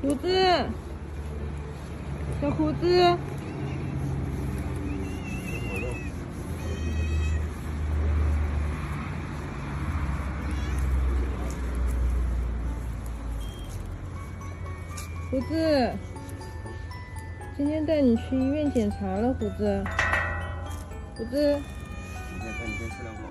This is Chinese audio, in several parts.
胡子，小胡子，胡子，今天带你去医院检查了，胡子，胡子。你先，你先吃两口。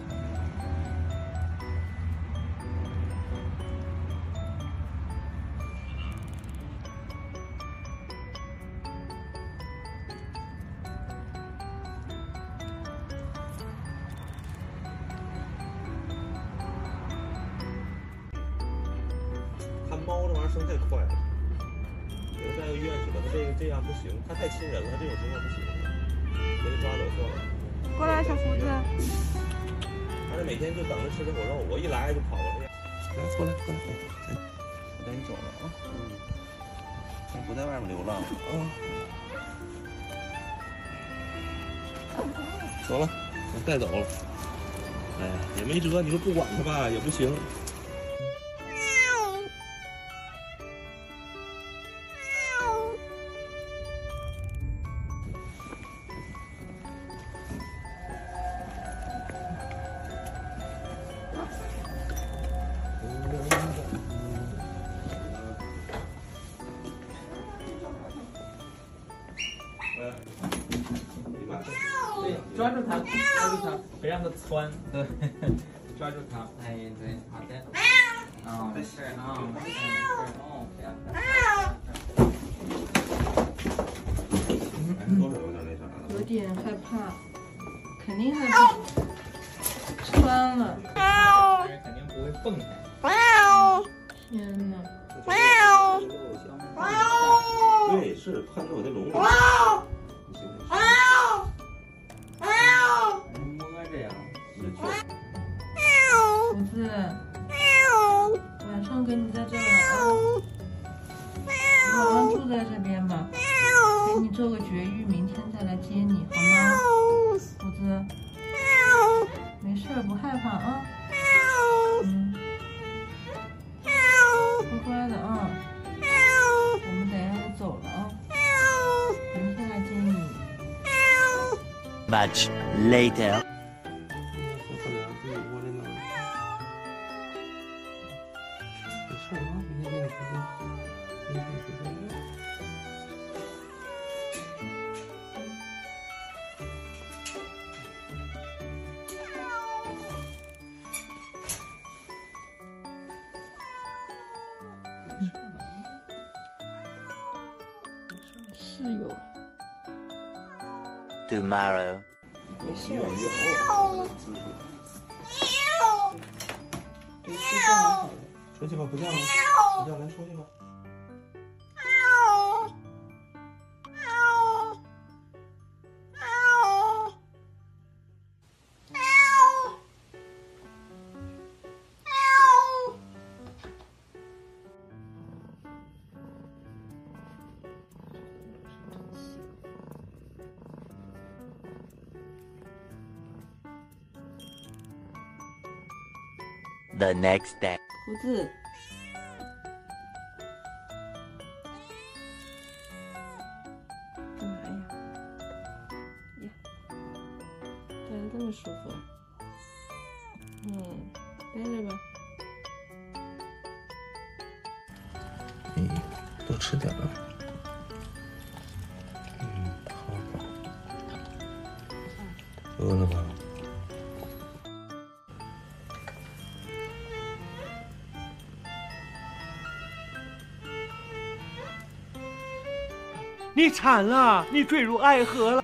看猫这玩意儿生太快了，给它带到医院去吧，它这个这样不行，它太亲人了，这种情况不行，给它抓走算了。过来，小胡子。它这每天就等着吃这口肉，我一来就跑过来。来，过来，过来，我带你走了啊。嗯。先不在外面流浪了啊。走了，我带走了。哎呀，也没辙，你说不管它吧也不行。抓住它，抓住它，别让它窜。对，抓住它。哎，对，好的。啊，没事啊，没事哦，不要多少有点那啥了。有点害怕，肯定害怕，穿了。但是肯定不会蹦开。天哪！对，是看着我的笼给你在这了啊，晚上住在这边吧，给你做个绝育，明天再来接你，好吗？虎子，没事，不害怕啊。嗯，乖乖的啊。我们等一下就走了啊，明天来接你。Much later. 没事啊，明天给你回去，明天给你回去。室友，Tomorrow. 没事医院出去吧不叫了不叫了咱出去吧。The next day. 胡子，干嘛呀？呀，待着这么舒服。嗯，待着吧。你，多吃点吧。嗯，好饱。饿了吧？你惨了，你坠入爱河了。